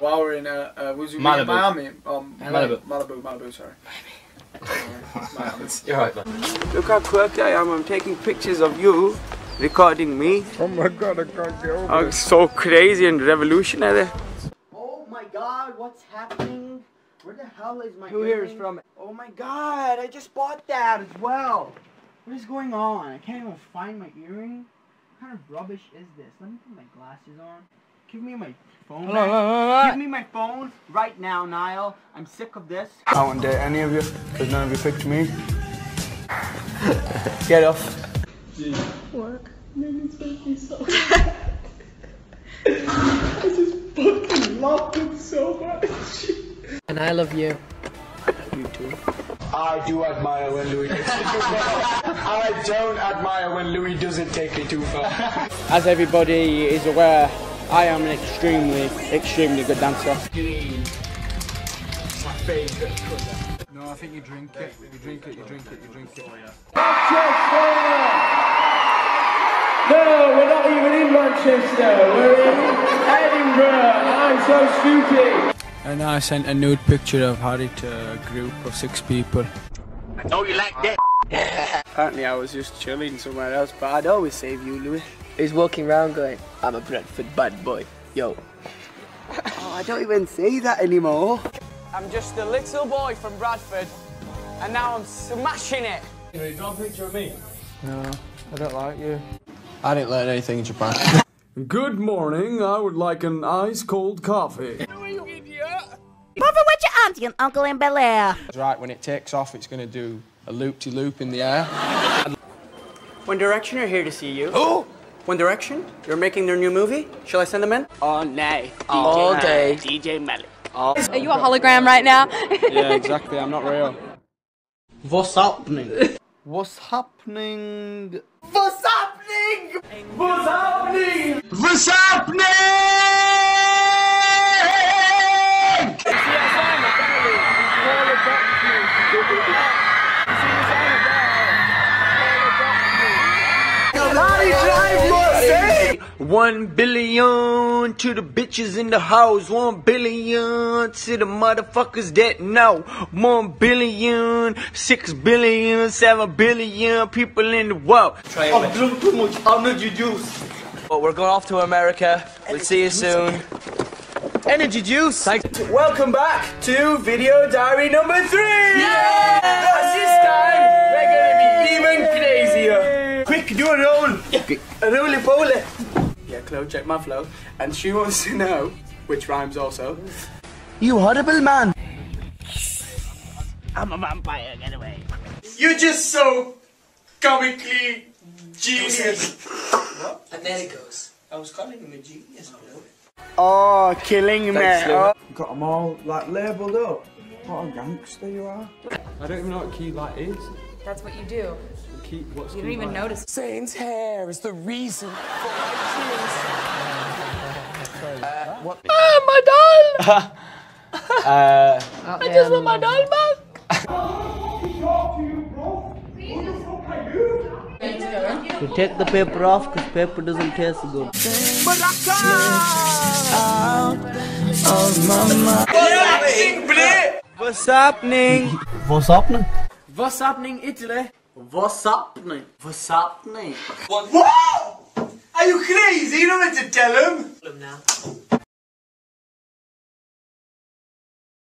While we're in uh, uh was we Malibu. in Miami? Um, Malibu. Malibu, Malibu, sorry. Miami. You're right, man. Look how quirky I am. I'm taking pictures of you, recording me. Oh my god, I can't get over I'm so crazy and revolutionary. Oh my god, what's happening? Where the hell is my Who here is earring? from? Oh my god, I just bought that as well. What is going on? I can't even find my earring. What kind of rubbish is this? Let me put my glasses on. Give me my phone. back. Give me my phone right now, Niall. I'm sick of this. I won't date any of you, because none of you picked me. Get off. What? Megan's making me so I just fucking love him so much. And I love you. You too. I do admire when Louis does I don't admire when Louis doesn't take me too far. As everybody is aware, I am an extremely, extremely good dancer. No, I think you drink it. You drink it, you drink it, you drink it. Manchester! No, we're not even in Manchester. We're in Edinburgh. I'm so stupid. And I sent a nude picture of Harry to a group of six people. I know you like that! Apparently I was just chilling somewhere else, but I'd always save you, Louis. He's walking around going, I'm a Bradford bad boy. Yo. Oh, I don't even say that anymore. I'm just a little boy from Bradford, and now I'm smashing it. You draw a picture of me? No, I don't like you. I didn't learn anything in Japan. Good morning. I would like an ice cold coffee. Mother with your auntie and uncle in Bel Air. Right, when it takes off, it's going to do a loop-de-loop in the air. One Direction are here to see you. Oh! One Direction? You're making their new movie? Shall I send them in? Oh, nay. All day. DJ Melly. Are you a hologram right now? yeah, exactly. I'm not real. What's happening? What's happening? What's happening? What's happening? What's happening? One billion to the bitches in the house. One billion to the motherfuckers that know. One billion, six billion, seven billion people in the world. I've drunk too much energy juice. But we're going off to America. We'll see you soon. Energy juice. Thanks. Welcome back to video diary number three. Yeah! This time we're gonna be even crazier. Quick, do a roll. A roly poly. Yeah, Chloe, check my flow. And she wants to know, which rhymes also. You horrible man. I'm a vampire, get away. You're just so comically genius. And there it goes. I was calling him a genius, bro. Oh, killing me. Oh. Got them all like labelled up. What a gangster you are. I don't even know what key light is. That's what you do. Key, what's You don't even notice. Zayn's hair is the reason for my tears. uh, what? Ah, my doll! uh, I just want my doll back! You take the paper off because paper doesn't taste good. What's happening? What's happening? What's happening, Italy? What's happening? What's happening? What? Are you crazy? You don't need to tell him. now.